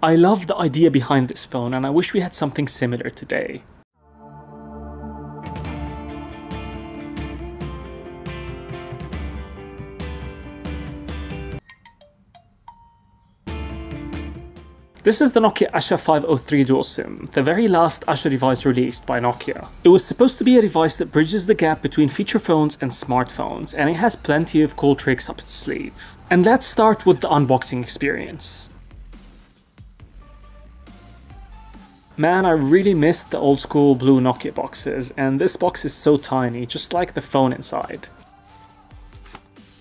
I love the idea behind this phone and I wish we had something similar today. This is the Nokia Asha 503 Dual SIM, the very last Asha device released by Nokia. It was supposed to be a device that bridges the gap between feature phones and smartphones, and it has plenty of cool tricks up its sleeve. And let's start with the unboxing experience. Man, I really missed the old school blue Nokia boxes, and this box is so tiny, just like the phone inside.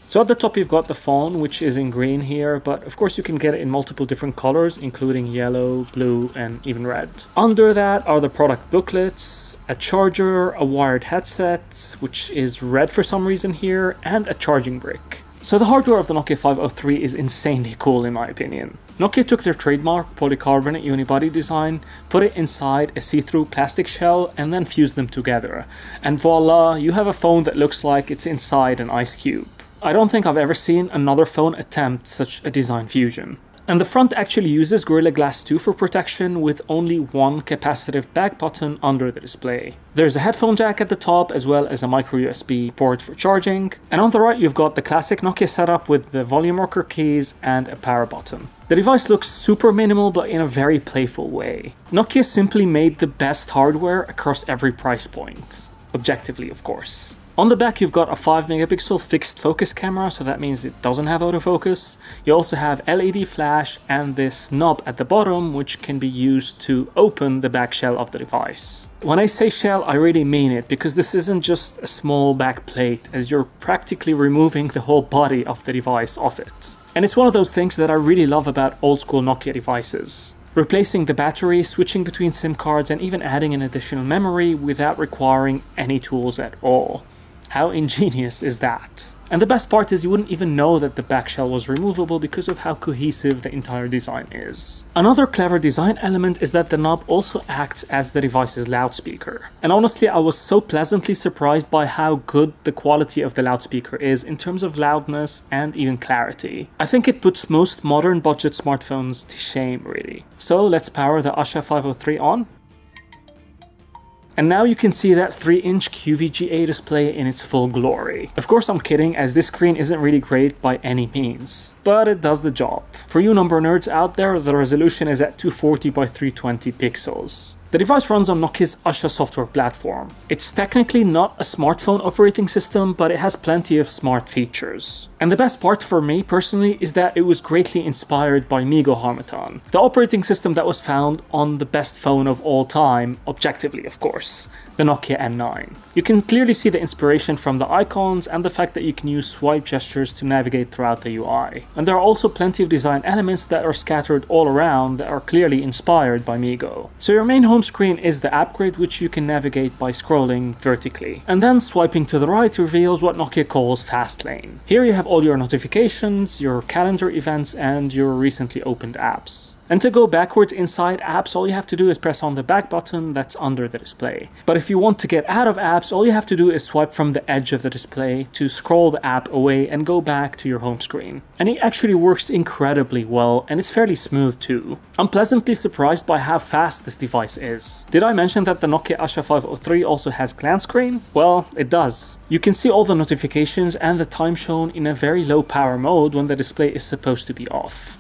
So at the top you've got the phone, which is in green here, but of course you can get it in multiple different colors, including yellow, blue, and even red. Under that are the product booklets, a charger, a wired headset, which is red for some reason here, and a charging brick. So the hardware of the Nokia 503 is insanely cool in my opinion. Nokia took their trademark polycarbonate unibody design, put it inside a see-through plastic shell and then fused them together. And voila, you have a phone that looks like it's inside an ice cube. I don't think I've ever seen another phone attempt such a design fusion. And the front actually uses Gorilla Glass 2 for protection with only one capacitive back button under the display. There's a headphone jack at the top as well as a micro USB port for charging. And on the right you've got the classic Nokia setup with the volume rocker keys and a power button. The device looks super minimal but in a very playful way. Nokia simply made the best hardware across every price point. Objectively of course. On the back you've got a 5 megapixel fixed focus camera, so that means it doesn't have autofocus. You also have LED flash and this knob at the bottom which can be used to open the back shell of the device. When I say shell, I really mean it, because this isn't just a small back plate, as you're practically removing the whole body of the device off it. And it's one of those things that I really love about old school Nokia devices replacing the battery, switching between SIM cards, and even adding an additional memory without requiring any tools at all. How ingenious is that? And the best part is you wouldn't even know that the back shell was removable because of how cohesive the entire design is. Another clever design element is that the knob also acts as the device's loudspeaker. And honestly, I was so pleasantly surprised by how good the quality of the loudspeaker is in terms of loudness and even clarity. I think it puts most modern budget smartphones to shame really. So let's power the Asha 503 on and now you can see that 3-inch QVGA display in its full glory. Of course I'm kidding as this screen isn't really great by any means, but it does the job. For you number nerds out there, the resolution is at 240 by 320 pixels. The device runs on Nokia's Asha software platform. It's technically not a smartphone operating system, but it has plenty of smart features. And the best part for me personally is that it was greatly inspired by MeeGo Harmattan, the operating system that was found on the best phone of all time, objectively of course the Nokia N9. You can clearly see the inspiration from the icons and the fact that you can use swipe gestures to navigate throughout the UI. And there are also plenty of design elements that are scattered all around that are clearly inspired by MeeGo. So your main home screen is the app grid which you can navigate by scrolling vertically. And then swiping to the right reveals what Nokia calls Fastlane. Here you have all your notifications, your calendar events and your recently opened apps. And to go backwards inside apps, all you have to do is press on the back button that's under the display. But if you want to get out of apps, all you have to do is swipe from the edge of the display to scroll the app away and go back to your home screen. And it actually works incredibly well and it's fairly smooth too. I'm pleasantly surprised by how fast this device is. Did I mention that the Nokia Asha 503 also has glance screen? Well, it does. You can see all the notifications and the time shown in a very low power mode when the display is supposed to be off.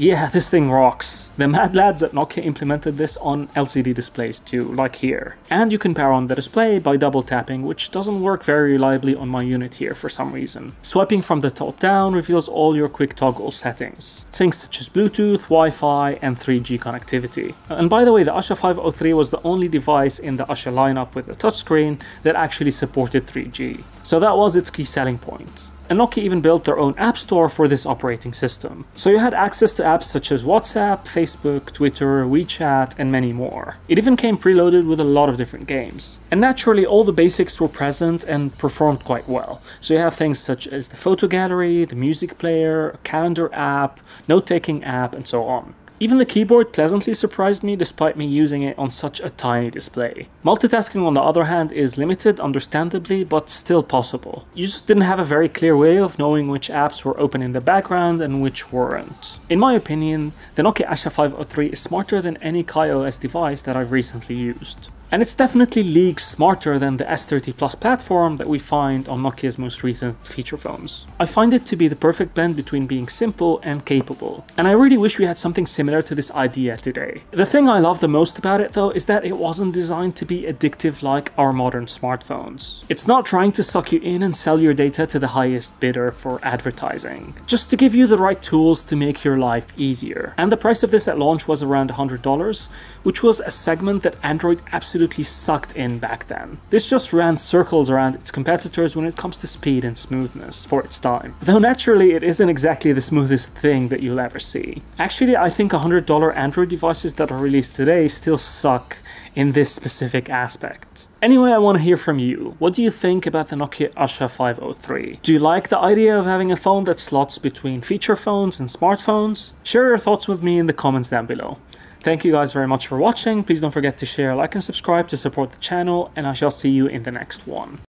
Yeah, this thing rocks. The mad lads at Nokia implemented this on LCD displays too, like here. And you can power on the display by double tapping, which doesn't work very reliably on my unit here for some reason. Swiping from the top down reveals all your quick toggle settings. Things such as Bluetooth, Wi-Fi, and 3G connectivity. And by the way, the Asha 503 was the only device in the Asha lineup with a touchscreen that actually supported 3G. So that was its key selling point and Nokia even built their own app store for this operating system. So you had access to apps such as WhatsApp, Facebook, Twitter, WeChat, and many more. It even came preloaded with a lot of different games. And naturally, all the basics were present and performed quite well. So you have things such as the photo gallery, the music player, calendar app, note-taking app, and so on. Even the keyboard pleasantly surprised me despite me using it on such a tiny display. Multitasking on the other hand is limited understandably but still possible. You just didn't have a very clear way of knowing which apps were open in the background and which weren't. In my opinion, the Nokia Asha 503 is smarter than any KaiOS device that I've recently used. And it's definitely leagues smarter than the S30 Plus platform that we find on Nokia's most recent feature phones. I find it to be the perfect blend between being simple and capable, and I really wish we had something similar to this idea today. The thing I love the most about it though is that it wasn't designed to be addictive like our modern smartphones. It's not trying to suck you in and sell your data to the highest bidder for advertising, just to give you the right tools to make your life easier. And the price of this at launch was around $100, which was a segment that Android absolutely absolutely sucked in back then. This just ran circles around its competitors when it comes to speed and smoothness for its time. Though naturally it isn't exactly the smoothest thing that you'll ever see. Actually I think $100 Android devices that are released today still suck in this specific aspect. Anyway, I want to hear from you. What do you think about the Nokia Asha 503? Do you like the idea of having a phone that slots between feature phones and smartphones? Share your thoughts with me in the comments down below. Thank you guys very much for watching. Please don't forget to share, like, and subscribe to support the channel, and I shall see you in the next one.